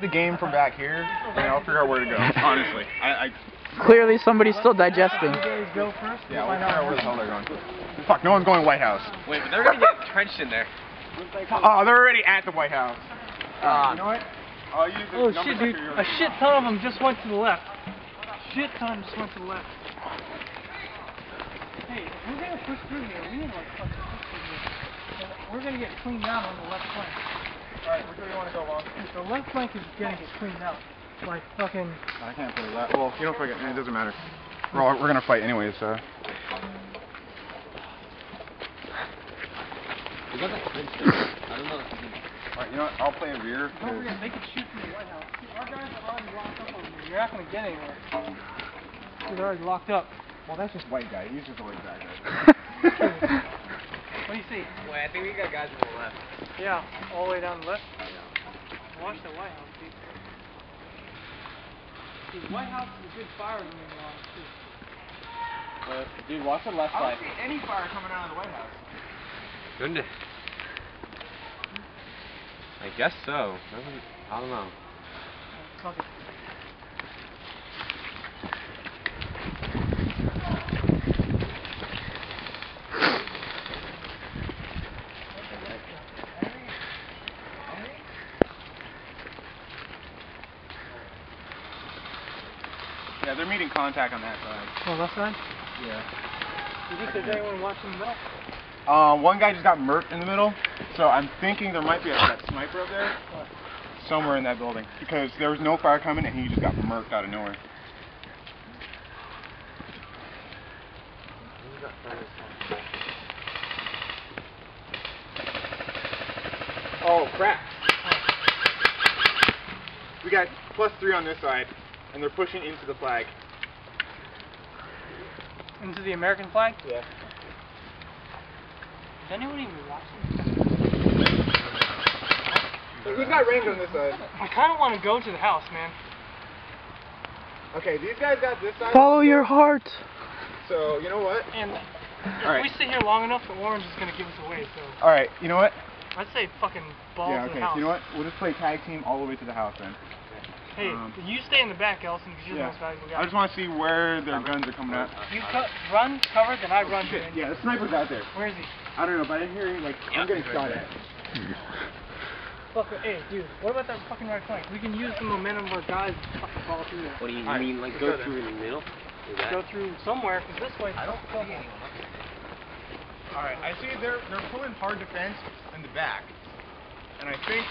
the game from back here, and I'll figure out where to go. Honestly, I, I Clearly somebody's still digesting. go first. yeah, we'll figure out where the hell they're going. Fuck, no one's going White House. Wait, but they're gonna get trenched in there. Oh, they're already at the White House. Ah. you know what? I'll use Oh number shit, dude! A shit ton of them just went to the left. Shit ton just went to the left. Hey, if we're gonna push through here, we need like fucking push through here. And We're gonna get cleaned out on the left flank. Alright, which way do you want to go, Long? The left flank is gonna get cleaned out. Like fucking. I can't play that. Well, you don't forget, it doesn't matter. We're, all, we're gonna fight anyways, so. We got that trench there. I don't know if you can. Alright, you know what? I'll play a rear. Don't 'cause- forget, they can shoot from the White House. See, our guys are already locked up over here. You're not gonna get anywhere. See, They're already locked up. Well, that's just white guy. He's just a white guy. What do you see? Wait, I think we got guys on the left. Yeah, all the way down the left. Watch the White House, dude. The White House is a good fire room in Long too. Uh, dude, watch the left side. I don't see any fire coming out of the White House. Goodness. I guess so. I don't know. Yeah, they're meeting contact on that side. Oh, left side? Yeah. You think there's anyone watching the middle? Um, one guy just got murked in the middle, so I'm thinking there might be a that sniper up there, somewhere in that building, because there was no fire coming and he just got murked out of nowhere. Oh crap! We got plus three on this side, and they're pushing into the flag. Into the American flag? Yeah. Is anyone even watching? Who's got range on this side? I kind of want to go to the house, man. Okay, these guys got this side. Follow your heart. So you know what? And if Alright. we sit here long enough, the orange is going to give us away, so All right, you know what? I'd say fucking balls yeah, in okay. the house. So you know what? We'll just play tag team all the way to the house then. Hey, Um, you stay in the back, Ellison, because you're Yeah. the most valuable guy. I just want to see where their guns are coming at. You cut, run, cover, then I run. Shit, yeah, the sniper's out there. Where is he? I don't know, but I didn't hear like I'm getting shot at. Fuck, hey, dude, what about that fucking right flank? We can use the momentum of our guys to fucking fall through there. What do you Alright, mean, like go go through in the middle? Go through somewhere, because this way. I don't see anyone. All right, I see they're they're pulling hard defense in the back, and I think